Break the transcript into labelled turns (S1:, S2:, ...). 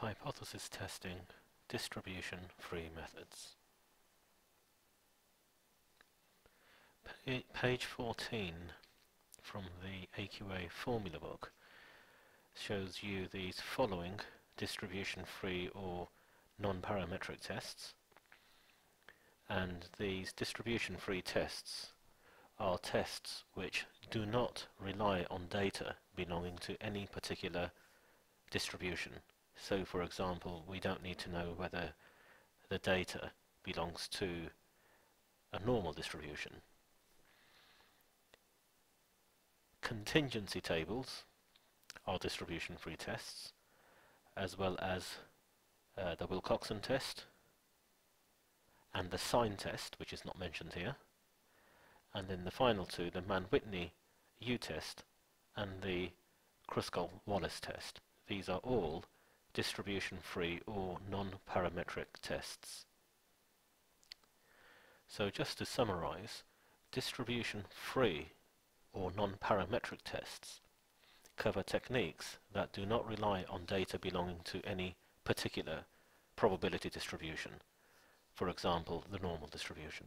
S1: Hypothesis testing, distribution-free methods. Pa page 14 from the AQA formula book shows you these following distribution-free or non-parametric tests and these distribution-free tests are tests which do not rely on data belonging to any particular distribution. So for example, we don't need to know whether the data belongs to a normal distribution. Contingency tables are distribution-free tests, as well as uh, the Wilcoxon test, and the sign test, which is not mentioned here, and then the final two, the Mann-Whitney U-test and the Kruskal-Wallis test. These are all distribution-free or non-parametric tests. So just to summarize, distribution-free or non-parametric tests cover techniques that do not rely on data belonging to any particular probability distribution, for example, the normal distribution.